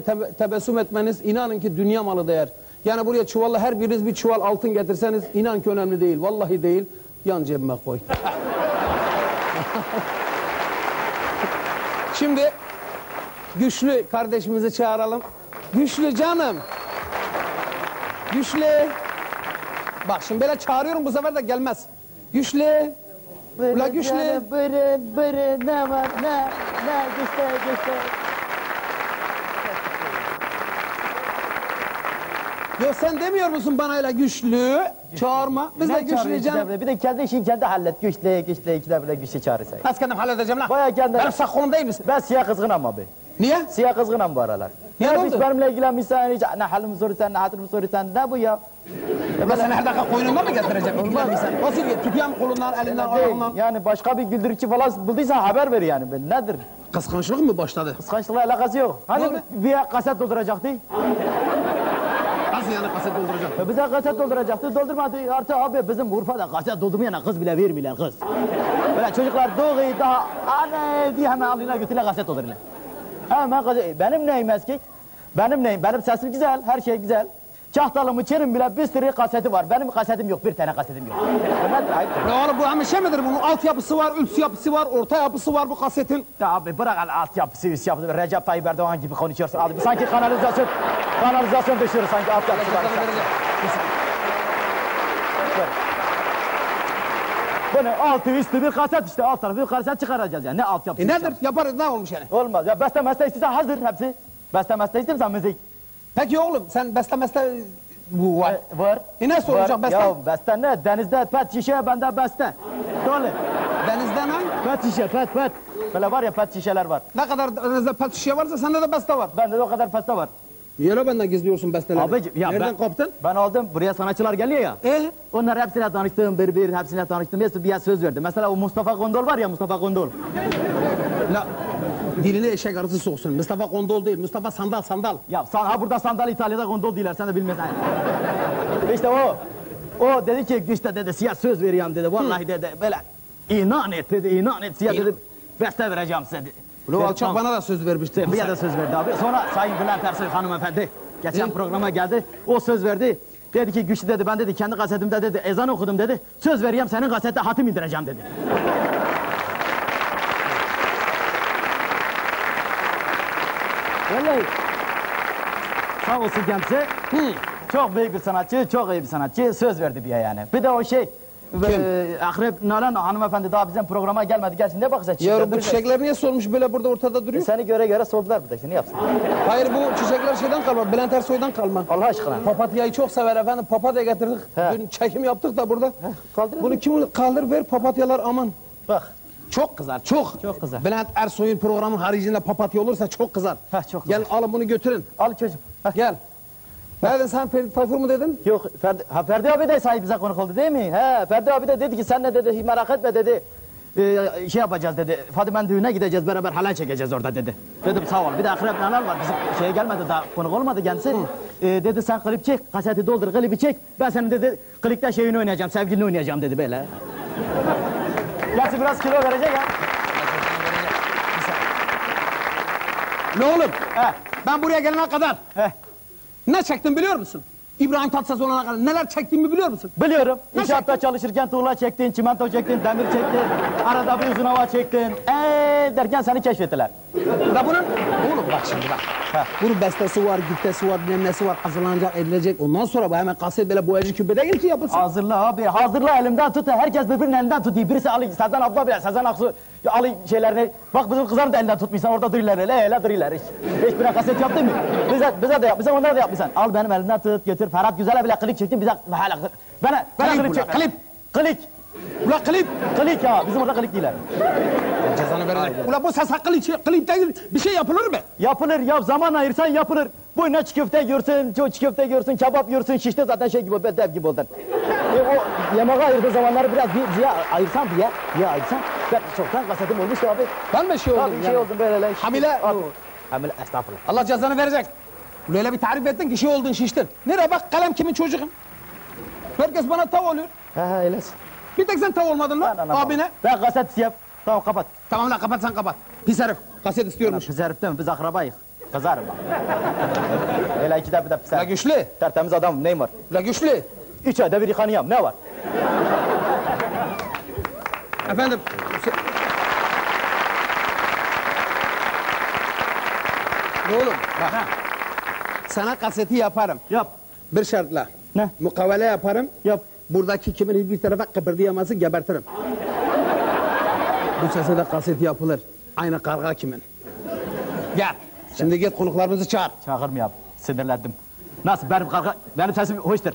Tebe- tebessüm etmeniz inanın ki dünya malı değer. Yani buraya çuvalla her biriniz bir çuval altın getirseniz inan ki önemli değil. Vallahi değil. Yan cebime koy. Şimdi güçlü kardeşimizi çağıralım. Güçlü canım. Güçlü. Bak şimdi böyle çağırıyorum bu sefer de gelmez. Güçlü. Ula güçlü. Bırın bırın ne var ne ne güçlü güçlü. Yok sen demiyor musun bana öyle güçlü? Çağırma. Biz de Ne güçlü çağırıyor canım. ikide bir? Bir de kendi işini kendi hallet. Güçlü güçlü ikide bir güçlü çağırırsa. Nasıl kendim halledeceğim lan? Bayağı kendi- Benim sakolum değil misin? Ben siyah kızgınım abi. Niye? Siyah kızgınım bu aralar. Ne Ya oldu? hiç benimle ilgilenmişsen hiç ne halimi soruyorsan ne hatırımı soruyorsan ne bu ya? Ben seni her dakika koynumda mı getireceğim? İlgilenmişsen. Nasıl ilgilen? Tutayım kolundan, elinden, Değil. ayağından. Yani başka bir güldürükçü falan bulduysan haber ver yani. Ben Nedir? Kıskançlık mı başladı? Kıskançlıkla alakası yok. Hani oldu? bir kaset dolduracaktı? Nasıl yani kaset dolduracağım? Ya bize kaset dolduracaktı, doldurmadı. Artık abi bizim Urfa'da kaset doldurmayana kız bile vermiyorlar kız. Böyle çocuklar doğuyor daha anne diye hemen alıyorlar götürüyorlar kaset dolduruyorlar. Hemen kaset, benim neyim eskik? Benim neyim? Benim sesim güzel, her şey güzel. Çahtalımı çerim bile bir sürü kaseti var. Benim kasetim yok, bir tane kasetim yok. Ya oğlum bu hemen şey midir? Bunun altyapısı var, üst yapısı var, orta yapısı var bu kasetin. Ya abi bırak al altyapısı, üst yapısı. Recep Tayyip Erdoğan gibi konuşuyorsun. Abi sanki kanalizasyon, kanalizasyon düşüyoruz sanki altyapısı var. Bu ne? Altı üstü bir kaset işte. Alt tarafı bir kaset çıkaracağız yani. Ne altyapısı? E nedir? Yaparız ne olmuş yani? Olmaz. Ya beste meste istiyorsan hazır hepsi. Beste meste istiyorsan müzik. Peki oğlum sen beste meste bu var. E, var. E nasıl olacak Var. beste? Ya beste ne? Denizde pet şişe, bende beste. Dolu. Denizde ne? Pet şişe, pet pet. Böyle var ya pet şişeler var. Ne kadar denizde pet şişe varsa sende de beste var. Bende de o kadar peste var. Yine benden gizliyorsun besteleri. Abicim ya Nereden ben, koptun? Ben aldım. Buraya sanatçılar geliyor ya. E? Onlar hepsiyle tanıştım, bir bir hepsiyle tanıştım. Hepsi bir söz verdi. Mesela o Mustafa Gondol var ya Mustafa Gondol. La dilini eşek arısı soksun. Mustafa Kondol değil, Mustafa Sandal Sandal. Ya sen, ha burada sandal İtalya'da gondol diyorlar sen de bilmezsin. işte o. O dedi ki işte dedi siyah söz veriyorum dedi. Vallahi dedi böyle inan et dedi inan et siyah dedi. Beste vereceğim size dedi. Dedi, alçak bana da söz vermişti. Bir de söz verdi abi. Sonra Sayın Bülent Ersoy hanımefendi geçen programa geldi. O söz verdi. Dedi ki güçlü dedi ben dedi kendi kasetimde dedi ezan okudum dedi. Söz vereyim senin kasette hatim indireceğim dedi. Vallahi sağ olsun kendisi. Çok büyük bir sanatçı, çok iyi bir sanatçı. Söz verdi bir yani. Bir de o şey e, Akrep Nalan hanımefendi daha bizim programa gelmedi. Gelsin ne bakacak? Ya bu çiçekler niye solmuş böyle burada ortada duruyor? Seni göre göre sordular burada işte ne yapsın? Hayır bu çiçekler şeyden kalma, Bülent Ersoy'dan kalma. Allah aşkına. Papatyayı çok sever efendim. Papatya getirdik. He. Dün çekim yaptık da burada. kaldırın Bunu kim kaldır ver papatyalar aman. Bak. Çok kızar, çok. Çok kızar. Bülent Ersoy'un programın haricinde papatya olursa çok kızar. Heh, çok kızar. Gel alın bunu götürün. Al çocuğum. Heh. Gel. Nereden sen Ferit Tayfur mu dedin? Yok Ferdi, ha, Ferdi abi de sahip bize konuk oldu değil mi? He, Ferdi abi de dedi ki sen ne dedi merak etme dedi. Ee, şey yapacağız dedi. Fadime'nin düğüne gideceğiz beraber halay çekeceğiz orada dedi. Dedim sağ ol. Bir de Akrep Nanal var. Bizim şeye gelmedi daha konuk olmadı kendisi. Ee, dedi sen klip çek. Kaseti doldur klibi çek. Ben senin dedi klipte şeyini oynayacağım. Sevgilini oynayacağım dedi böyle. Gerçi biraz kilo verecek ha. Ne oğlum? He. Ben buraya gelene kadar He. Ne çektim biliyor musun? İbrahim Tatlıses olana kadar neler çektiğimi biliyor musun? Biliyorum. Ne İnşaatta çalışırken tuğla çektin, çimento çektin, demir çektin. Arada bir uzun hava çektin. Eee derken seni keşfettiler. Da bunun, oğlum bak şimdi bak. Ha. Bunun bestesi var, güftesi var, bilmem nesi var, hazırlanacak, edilecek. Ondan sonra bu hemen kaset böyle boyacı küpe değil ki yapılsın. Hazırla abi, hazırla elimden tut. Herkes birbirinin elinden tutuyor. Birisi Ali, Sezen abla bile, Sezen Aksu Ali şeylerini. Bak bizim kızların da elinden tutmuşsan orada duruyorlar öyle, öyle duruyorlar hiç. Hiç bir kaset yaptın mı? Bize, bize de yap, bize onlara da yapmışsan. Al benim elimden tut, götür. Ferhat Güzel'e bile klik çektim, bize hala Bana, bana Klip klik ulan, çek. klip. Klik. Ula klip. Klik ya, bizim orada klik değiller. Cezanı verecek. Ula bu ses hakkı içi, klip değil. Bir şey yapılır mı? Yapılır ya zaman ayırsan yapılır. Bu ne çiğ köfte yiyorsun, çiğ köfte yiyorsun, kebap yiyorsun, şişte zaten şey gibi, dev gibi oldun. e, o yemeğe ayırdığı zamanları biraz bir diye ayırsan diye, diye ayırsan. Ben çoktan kasetim olmuştu abi. Ben mi şey oldum? Abi bir yani? şey oldum böyle. lan. Hamile- Abi, Hamile, estağfurullah. Allah cezanı verecek. Böyle bir tarif ettin ki şey oldun şiştin. Nereye bak kalem kimin çocuğum? Herkes bana tav oluyor. He he öylesin. Bir tek sen tav olmadın lan abine. Ben kaset yap. Tamam kapat. Tamam lan kapat sen kapat. Pis herif. Kaset istiyormuş. Biz herif değil mi? Biz akrabayız. Kızarım bak. Öyle ikide bir de pis. La güçlü. Tertemiz adam neyim var? La güçlü. Üç ayda bir yıkanıyorum ne var? Efendim. se- Oğlum bak. Sana kaseti yaparım. Yap. Bir şartla. Ne? Mukavele yaparım. Yap. Buradaki kimin hiçbir tarafa kıpırdayaması gebertirim. Bu sese de kaset yapılır. Aynı karga kimin. Gel. Şimdi git konuklarımızı çağır. Çağırma yap. Sinirlendim. Nasıl benim kalka... Benim sesim hoştur.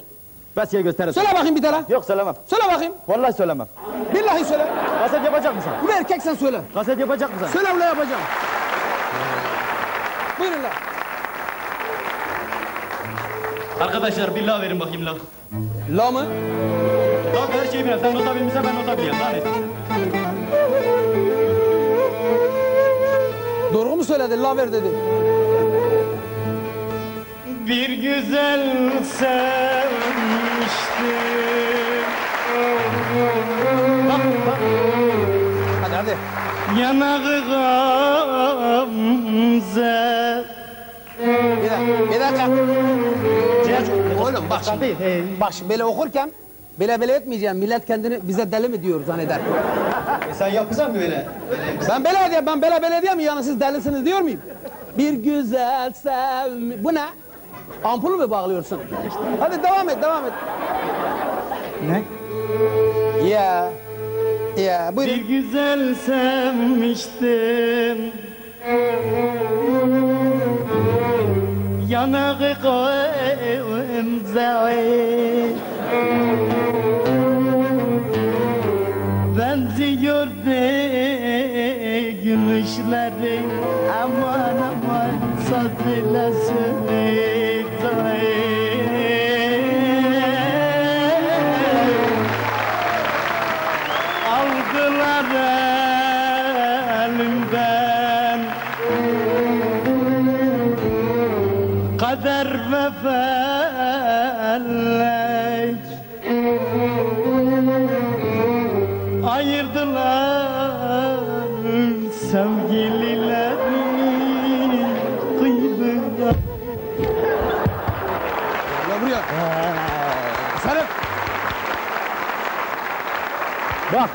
Ben size gösteririm. Söyle bakayım bir tane. Yok söylemem. Söyle bakayım. Vallahi söylemem. Billahi söyle. Kaset yapacak mısın? Bu erkek sen söyle. Kaset yapacak mısın? Söyle ulan yapacağım. Buyurun lan. Arkadaşlar bir la verin bakayım la. La mı? Bak her şeyi biraz. Sen nota bilmişsen ben nota biliyorum. Ne? Doğru mu söyledi? La ver dedi. Bir güzel sevmiştim. Hadi hadi. Yanağı gamze. Bir dakika. Bir dakika. Bak şimdi. Değil. Bak şimdi böyle okurken böyle böyle etmeyeceğim. Millet kendini bize deli mi diyor zanneder. E sen yapırsan böyle. Ben böyle diye ben böyle böyle diyeyim mi? Yani siz delisiniz diyor muyum? Bir güzel sevmi... Bu ne? Ampul mü bağlıyorsun? Hadi devam et, devam et. Ne? Ya. Ya Bir buyurun. güzel sevmiştim. Yanağı gamze. Benziyor de gülüşleri Aman aman saz ile Bak.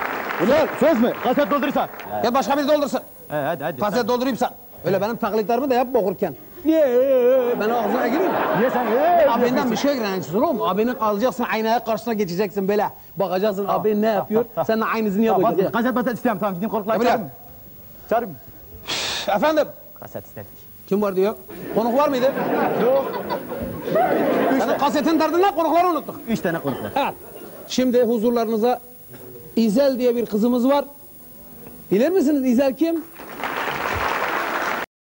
Ulan söz mü? Kaset doldurursan. Ya başka biri doldursun. He hadi hadi. Kaset doldurayım sen. Öyle benim taklitlerimi de yap okurken. Niye? Ben ağzına gireyim. Niye sen? Abinden bir şey gireceksin oğlum. Abinin alacaksın aynaya karşısına geçeceksin böyle. Bakacaksın abin ne yapıyor. Sen de aynısını Tamam, yapacaksın. hadi. Kaset baset isteyeyim tamam gidin bırak. çağırayım. Çağırayım. Efendim. Kaset istedik. Kim var diyor? Konuk var mıydı? Yok. Yani kasetin derdinde konukları unuttuk. Üç tane konuk var. Evet. Şimdi huzurlarınıza İzel diye bir kızımız var. Bilir misiniz İzel kim?